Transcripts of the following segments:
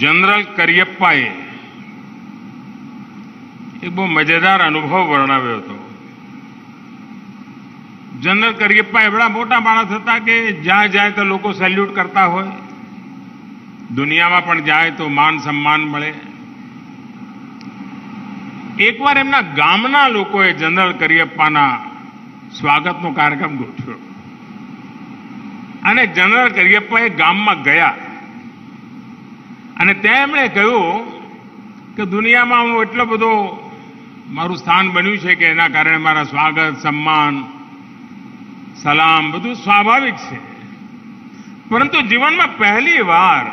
General કરિયપ્પાએ એક બહુ મજેદાર અનુભવ વર્ણવ્યો હતો. જનરલ કરિયપ્પા એવડા મોટા માણસ હતા કે જ્યાં જાય તો લોકો સેલ્યુટ કરતા હોય. દુનિયામાં પણ જાય તો માન સન્માન મળે. એકવાર એમના ગામના લોકોએ જનરલ કરિયપ્પાના સ્વાગતનો કાર્યક્રમ ગોઠવ્યો. અને જનરલ કરિયપ્પા એ ગામમાં ગયા. અને તેમણે કહ્યું કે દુનિયામાં હું એટલો બધો મારું સ્થાન બન્યું છે કે એના કારણે મારા સ્વાગત, સન્માન, સલામ બધું સ્વાભાવિક છે. પરંતુ જીવનમાં પહેલી વાર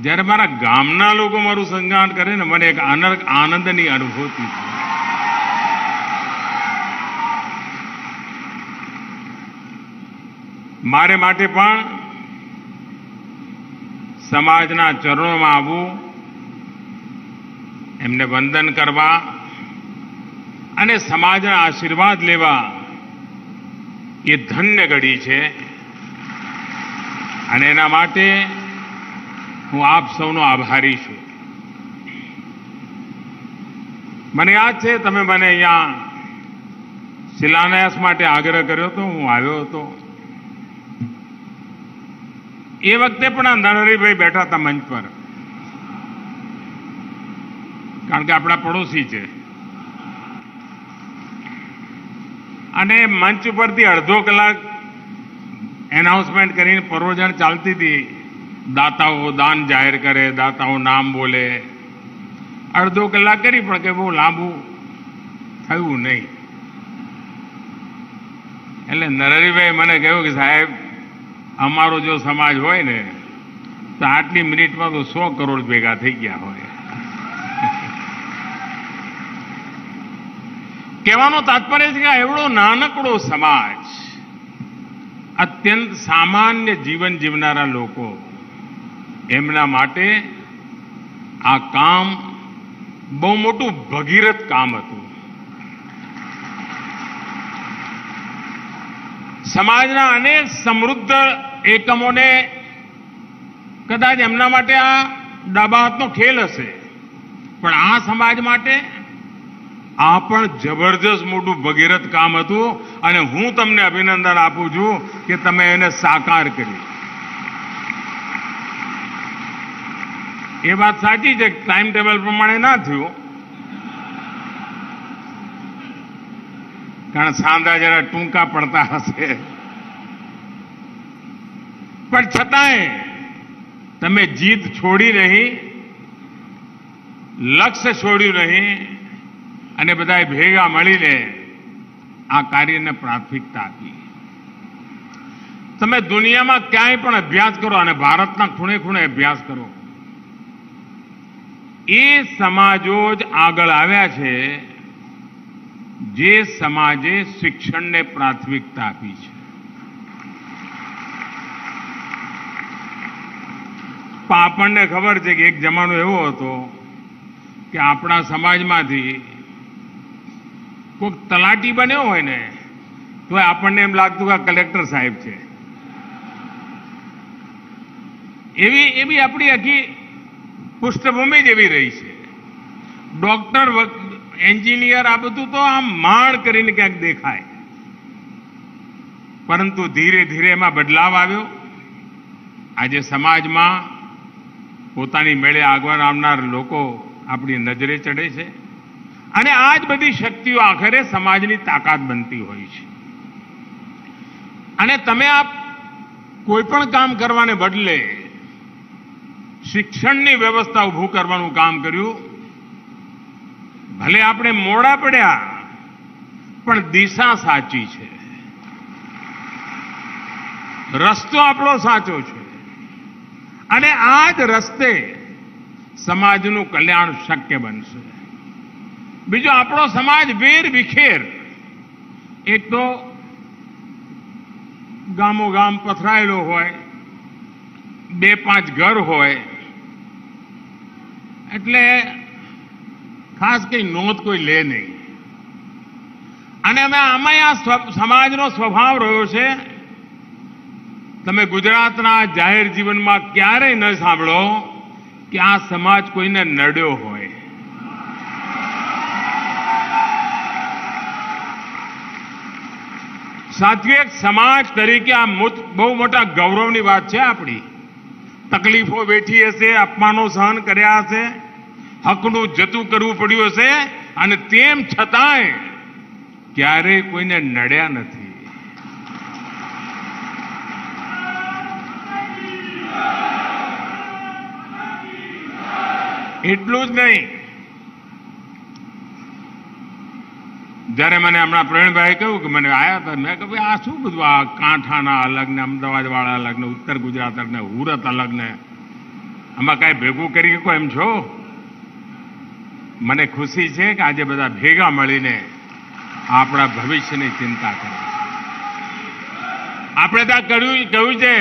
જ્યારે મારા ગામના લોકો મારું સંજ્ઞાન કરે ને, મને એક આનંદ, આનંદની અનુભૂતિ થાય. મારે માટે પણ સમાજના ચરણોમાં આવવું, એમને વંદન કરવા અને સમાજના આશીર્વાદ લેવા એ ધન્ય ઘડી છે. અને એના માટે હું આપ સૌનો આભારી છું. મને યાદ છે, તમે મને અહીંયા શિલાન્યાસ માટે આગ્રહ કર્યો હતો, હું આવ્યો હતો. એ વખતે પણ આ નરહરીભાઈ બેઠા હતા મંચ પર. કારણ કે આપણા પડોશી છે. અને મંચ ઉપરથી અડધો કલાક એનાઉન્સમેન્ટ કરીને પરોજણ ચાલતી હતી. દાતાઓ દાન જાહેર કરે, દાતાઓ નામ બોલે. અડધો કલાક કરી પણ કે બહુ લાંબુ થયું નહીં. એટલે નરહરીભાઈ મને કહ્યું કે સાહેબ અમારો જો સમાજ હોય ને, તો આટલી મિનિટમાં તો સો કરોડ ભેગા થઈ ગયા હોય. કહેવાનો તાત્પર્ય છે કે એવડો નાનકડો સમાજ, અત્યંત સામાન્ય જીવન જીવનારા લોકો, એમના માટે આ કામ બહુ મોટું ભગીરથ કામ હતું. સમાજના અનેક સમૃદ્ધ એકમોને કદાચ એમના માટે આ ડાબા ખેલ હશે. પણ આ સમાજ માટે આ પણ જબરજસ્ત મોટું ભગીરથ કામ હતું અને હું તમને અભિનંદન આપું છું કે તમે એને સાકાર કરી. એ વાત સાચી છે ટાઈમ ટેબલ પ્રમાણે ના થયું. કારણ સાંધા જરા ટૂંકા પડતા હશે. પણ છતાંય તમે જીત છોડી નહીં લક્ષ્ય છોડ્યું નહીં અને બધાએ ભેગા મળીને આ કાર્યને પ્રાથમિકતા આપી. તમે દુનિયામાં ક્યાંય પણ અભ્યાસ કરો અને ભારતના ખૂણે ખૂણે અભ્યાસ કરો. એ સમાજો જ આગળ આવ્યા છે જે સમાજે શિક્ષણને પ્રાથમિકતા આપી છે. પણ આપણને ખબર છે કે એક જમાનો એવો હતો કે આપણા સમાજમાંથી કોઈક તલાટી બન્યો હોય ને, તો આપણને એમ લાગતું કે કલેક્ટર સાહેબ છે. એવી એવી આપણી આખી પૃષ્ઠભૂમિ જ એવી રહી છે. ડોક્ટર એન્જિનિયર આ બધું તો આમ માણ કરીને ક્યાંક દેખાય. પરંતુ ધીરે ધીરે એમાં બદલાવ આવ્યો. આજે સમાજમાં પોતાની મેળે આગળ આવનાર લોકો આપણી નજરે ચડે છે. અને આ જ બધી શક્તિઓ આખરે સમાજની તાકાત બનતી હોય છે. અને તમે આ કોઈ પણ કામ કરવાને બદલે શિક્ષણની વ્યવસ્થા ઊભું કરવાનું કામ કર્યું. ભલે આપણે મોડા પડ્યા, પણ દિશા સાચી છે. રસ્તો આપણો સાચો છે. અને આ જ રસ્તે સમાજનું કલ્યાણ શક્ય બનશે. બીજો આપણો સમાજ વેર વિખેર. એક તો ગામો ગામ પથરાયેલો હોય, બે પાંચ ઘર હોય, એટલે ખાસ કંઈ નોંધ કોઈ લે નહીં. અને અમે આમાં આ સમાજનો સ્વભાવ રહ્યો છે, તમે ગુજરાતના જાહેર જીવનમાં ક્યારેય ન સાંભળો કે આ સમાજ કોઈને નડ્યો હોય. એક સમાજ તરીકે આ બહુ મોટા ગૌરવની વાત છે આપણી. તકલીફો વેઠી હશે, અપમાનો સહન કર્યા હશે હકનું જતું કરવું પડ્યું હશે અને તેમ છતાંય ક્યારેય કોઈને નડ્યા નથી. એટલું જ નહીં. જ્યારે મને હમણાં પ્રવીણભાઈ કહ્યું કે મને આયા હતા, મેં કહ્યું આ શું બધું? આ કાંઠાના અલગ ને અમદાવાદ વાળા અલગ ને ઉત્તર ગુજરાત અલગ ને હુરત અલગ ને આમાં કાંઈ ભેગું કરી શકો એમ છો? મને ખુશી છે કે આજે બધા ભેગા મળીને આપણા ભવિષ્યની ચિંતા કરે આપણે ત્યાં કહ્યું કહ્યું છે?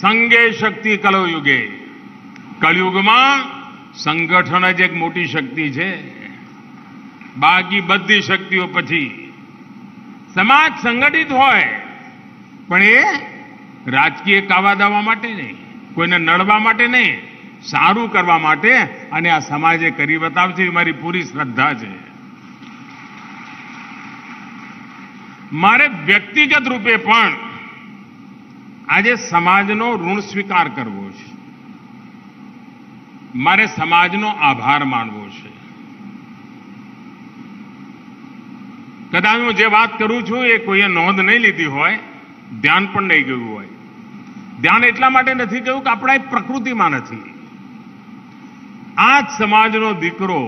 સંગે શક્તિ કલયુગે. કલયુગમાં સંગઠન જ એક મોટી શક્તિ છે. બાકી બધી શક્તિઓ પછી સમાજ સંગઠિત હોય, પણ એ રાજકીય કાવા દાવા માટે નહીં, કોઈને નડવા માટે નહીં સારું કરવા માટે અને આ સમાજે કરી બતાવશે એ મારી પૂરી શ્રદ્ધા છે. મારે વ્યક્તિગત રૂપે પણ આજે સમાજનો ઋણ સ્વીકાર કરવો છે. મારે સમાજનો આભાર માનવો છે. કદાચ હું જે વાત કરું છું એ કોઈએ નોંધ નહીં લીધી હોય, ધ્યાન પણ નહીં ગયું હોય. ધ્યાન એટલા માટે નથી ગયું કે આપણા પ્રકૃતિમાં નથી. આ જ સમાજનો દીકરો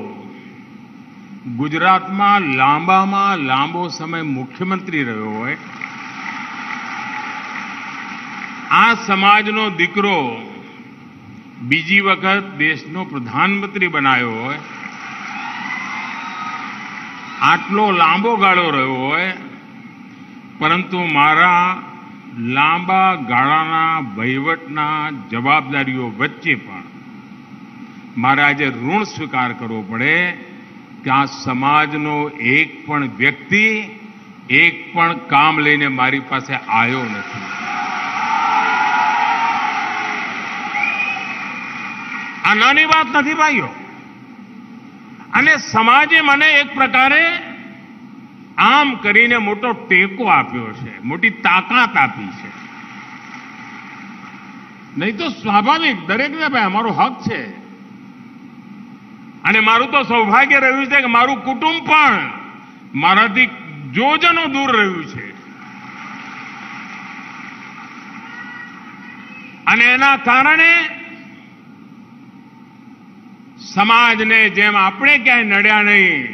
ગુજરાતમાં લાંબામાં લાંબો સમય મુખ્યમંત્રી રહ્યો હોય, આ સમાજનો દીકરો બીજી વખત દેશનો પ્રધાનમંત્રી બનાવ્યો હોય, આટલો લાંબો ગાળો રહ્યો હોય, પરંતુ મારા લાંબા ગાળાના વહીવટના જવાબદારીઓ વચ્ચે પણ મારે આજે ઋણ સ્વીકાર કરવો પડે કે આ સમાજનો એક પણ વ્યક્તિ, એક પણ કામ લઈને મારી પાસે આવ્યો નથી. આ નાની વાત નથી ભાઈઓ. અને સમાજે મને એક પ્રકારે આમ કરીને મોટો ટેકો આપ્યો છે, મોટી તાકાત આપી છે. નહીં તો સ્વાભાવિક દરેકને ભાઈ અમારો હક છે. અને મારું તો સૌભાગ્ય રહ્યું છે કે મારું કુટુંબ પણ મારાથી જોજનો દૂર રહ્યું છે. અને એના કારણે સમાજને જેમ આપણે ક્યાંય નડ્યા નહીં,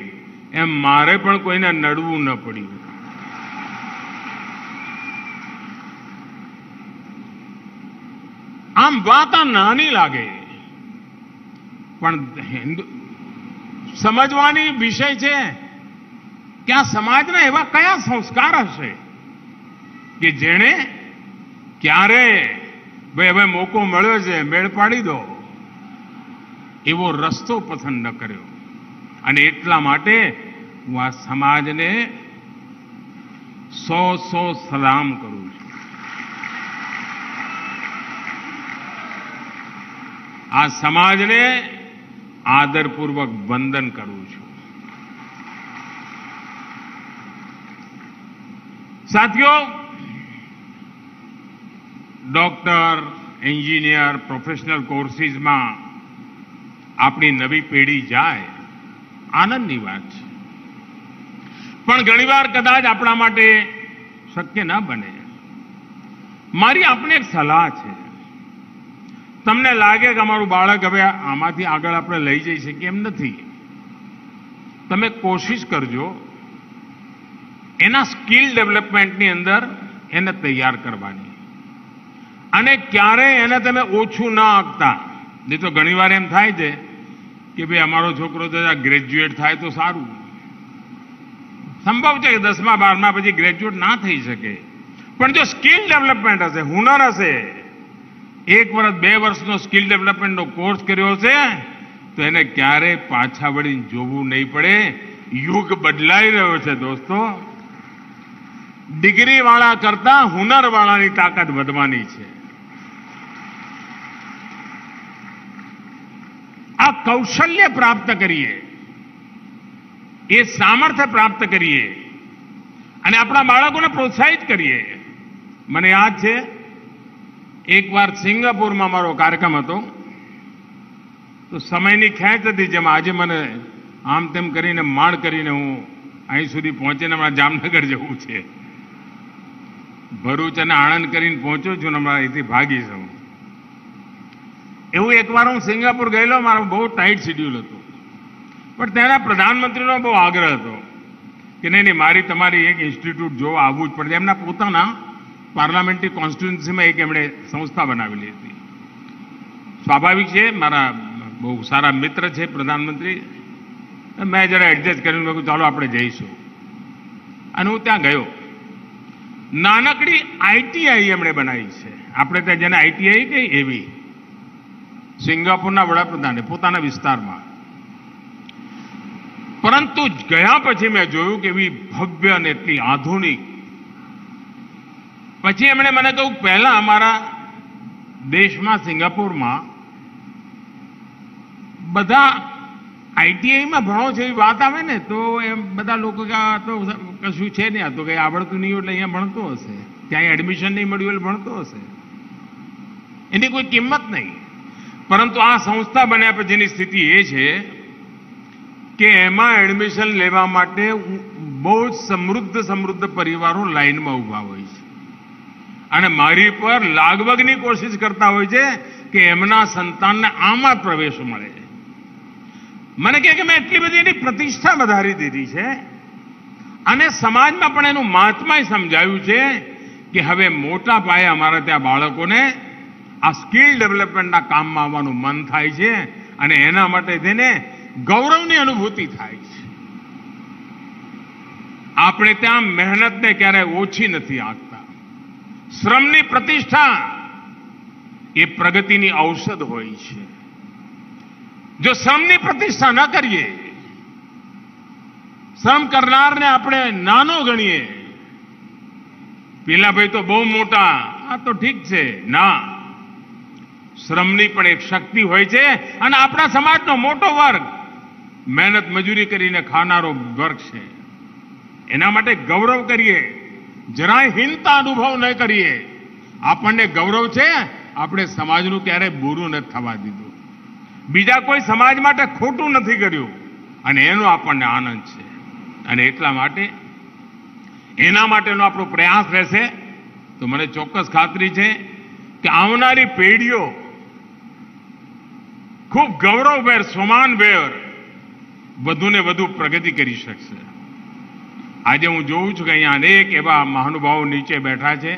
એમ મારે પણ કોઈને નડવું ન પડ્યું. આમ વાત આ નાની લાગે. પણ હિન્દુ સમજવાની વિષય છે કે આ સમાજના એવા કયા સંસ્કાર હશે કે જેણે ક્યારે, ભાઈ હવે મોકો મળ્યો છે, મેળ પાડી દો. એવો રસ્તો પસંદ ન કર્યો. અને એટલા માટે હું આ સમાજને સો સો સલામ કરું છું. આ સમાજને આદરપૂર્વક વંદન કરું છું. સાથીઓ, ડોક્ટર, એન્જિનિયર, પ્રોફેશનલ કોર્સીસમાં આપણી નવી પેઢી જાય, આનંદની વાત છે. પણ ઘણીવાર કદાચ આપણા માટે શક્ય ન બને. મારી આપને એક સલાહ છે. તમને લાગે કે અમારું બાળક હવે આમાંથી આગળ આપણે લઈ જઈ શકીએ એમ નથી. તમે કોશિશ કરજો. એના સ્કિલ ડેવલપમેન્ટની અંદર એને તૈયાર કરવાની. અને ક્યારેય એને તમે ઓછું ના આંકતા નહીં તો ઘણીવાર એમ થાય છે કે ભાઈ અમારો છોકરો તો ગ્રેજ્યુએટ થાય તો સારું. સંભવ છે કે દસમા, બારમા પછી ગ્રેજ્યુએટ ના થઈ શકે. પણ જો સ્કિલ ડેવલપમેન્ટ હશે, હુનર હશે એક વર્ષ બે વર્ષનો સ્કિલ ડેવલપમેન્ટનો કોર્સ કર્યો છે, તો એને ક્યારેય પાછા વળીને જોવું નહીં પડે. યુગ બદલાઈ રહ્યો છે દોસ્તો. ડિગ્રી વાળા કરતા હુનરવાળાની તાકાત વધવાની છે. આ કૌશલ્ય પ્રાપ્ત કરીએ. એ સામર્થ્ય પ્રાપ્ત કરીએ. અને આપણા બાળકોને પ્રોત્સાહિત કરીએ. મને યાદ છે એકવાર સિંગાપુરમાં મારો કાર્યક્રમ હતો, તો સમયની ખેંચ હતી જેમાં આજે મને આમ તેમ કરીને માણ કરીને હું અહીં સુધી પહોંચીને હમણાં જામનગર જવું છે. ભરૂચ અને આણંદ કરીને પહોંચ્યો છું ને હમણાં અહીંથી ભાગીશ હું એવું એકવાર હું સિંગાપુર ગયેલો, મારો બહુ ટાઈટ શેડ્યુલ હતું. પણ તેના પ્રધાનમંત્રીનો બહુ આગ્રહ હતો કે નહીં નહીં, મારી તમારી એક ઇન્સ્ટિટ્યૂટ જોવા આવવું જ પડશે એમના પોતાના પાર્લામેન્ટરી કોન્સ્ટિટ્યુન્સીમાં એક એમણે સંસ્થા બનાવેલી હતી. સ્વાભાવિક છે, મારા બહુ સારા મિત્ર છે પ્રધાનમંત્રી, મેં જરા એડજસ્ટ કર્યું, મેં ચાલો, આપણે જઈશું. અને હું ત્યાં ગયો. નાનકડી આઈટીઆઈ એમણે બનાવી છે. આપણે ત્યાં જેને આઈટીઆઈ કઈ એવી. સિંગાપુરના વડાપ્રધાને, પોતાના વિસ્તારમાં. પરંતુ ગયા પછી મેં જોયું કે એવી ભવ્ય અને એટલી આધુનિક પછી એમણે મને કહ્યું, પહેલા અમારા દેશમાં, સિંગાપુરમાં બધા આઈટીઆઈમાં ભણો છે એવી વાત આવે ને, તો એમ બધા લોકો કે, આ તો કશું છે નહીં, આ તો કંઈ આવડતું નહીં, એટલે અહીંયા ભણતો હશે. ત્યાં એડમિશન નહીં મળ્યું એટલે ભણતો હશે. એની કોઈ કિંમત નહીં. પરંતુ આ સંસ્થા બન્યા પછીની સ્થિતિ એ છે કે એમાં એડમિશન લેવા માટે બહુ જ સમૃદ્ધ સમૃદ્ધ પરિવારો લાઇનમાં ઊભા હોય છે અને મારી પર લાગવગની કોશિશ કરતા હોય છે કે એમના સંતાનને આમાં પ્રવેશ મળે. મને કહે કે મેં એટલી બધી એની પ્રતિષ્ઠા વધારી દીધી છે અને સમાજમાં પણ એનું મહાત્મા સમજાવ્યું છે કે હવે મોટા પાયે અમારા ત્યાં બાળકોને આ સ્કિલ ડેવલપમેન્ટના કામમાં આવવાનું મન થાય છે અને એના માટે તેને ગૌરવની અનુભૂતિ થાય છે. આપણે ત્યાં મહેનતને ક્યારેય ઓછી નથી આંકતા. શ્રમની પ્રતિષ્ઠા એ પ્રગતિની ઔષધ હોય છે. જો શ્રમની પ્રતિષ્ઠા ન કરીએ, શ્રમ કરનારને આપણે નાનો ગણીએ, પેલા ભાઈ તો બહુ મોટા, આ તો ઠીક છે, ના. શ્રમની પણ એક શક્તિ હોય છે અને આપણા સમાજનો મોટો વર્ગ મહેનત મજૂરી કરીને ખાનારો વર્ગ છે. એના માટે ગૌરવ કરીએ. જરાય હીનતા અનુભવ ન કરીએ. આપણને ગૌરવ છે, આપણે સમાજનું ક્યારેય બુરું નથી થવા દીધું. બીજા કોઈ સમાજ માટે ખોટું નથી કર્યું, અને એનો આપણને આનંદ છે. અને એટલા માટે, એના માટેનો આપણો પ્રયાસ રહેશે. તો મને ચોક્કસ ખાતરી છે કે આવનારી પેઢીઓ ખૂબ ગૌરવભેર, સમાનભેર, વધુને વધુ પ્રગતિ કરી શકશે. આજે હું જોઉં છું કે અહીંયા અનેક એવા મહાનુભાવો નીચે બેઠા છે,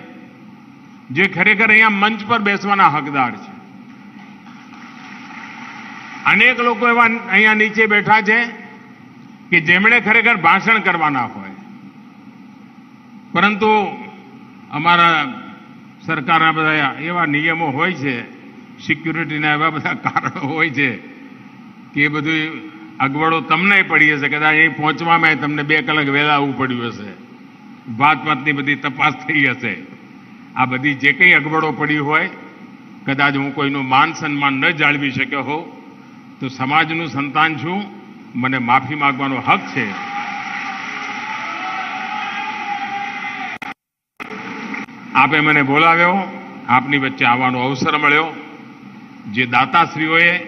જે ખરેખર અહીંયા મંચ પર બેસવાના હકદાર છે. અનેક લોકો એવા અહીંયા નીચે બેઠા છે કે જેમણે ખરેખર ભાષણ કરવાના હોય. પરંતુ અમારા સરકારના બધા એવા નિયમો હોય છે, સિક્યુરિટીના એવા બધા કારણો હોય છે, કે એ બધું અગવડો તમને પડી હશે, કદાચ એ પહોંચવામાં તમને બે કલાક વહેલા આવવું પડ્યું હશે. ભાત ભાતની બધી તપાસ થઈ હશે. આ બધી જે કંઈ અગવડો પડી હોય, કદાચ હું કોઈનું માન સન્માન ન જાળવી શક્યો હોઉં, તો સમાજનું સંતાન છું, મને માફી માગવાનો હક છે. આપે મને બોલાવ્યો, આપની વચ્ચે આવવાનો અવસર મળ્યો. જે દાતાશ્રીઓએ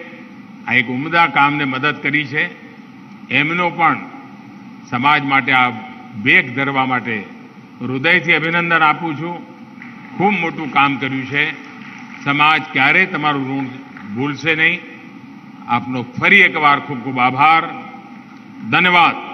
આ એક ઉમદા કામને મદદ કરી છે. એમનો પણ સમાજ માટે આ વેગ ધરવા માટે હૃદયથી અભિનંદન આપું છું. ખૂબ મોટું કામ કર્યું છે. સમાજ ક્યારેય તમારું ઋણ ભૂલશે નહીં. આપનો ફરી એકવાર ખૂબ ખૂબ આભાર. ધન્યવાદ.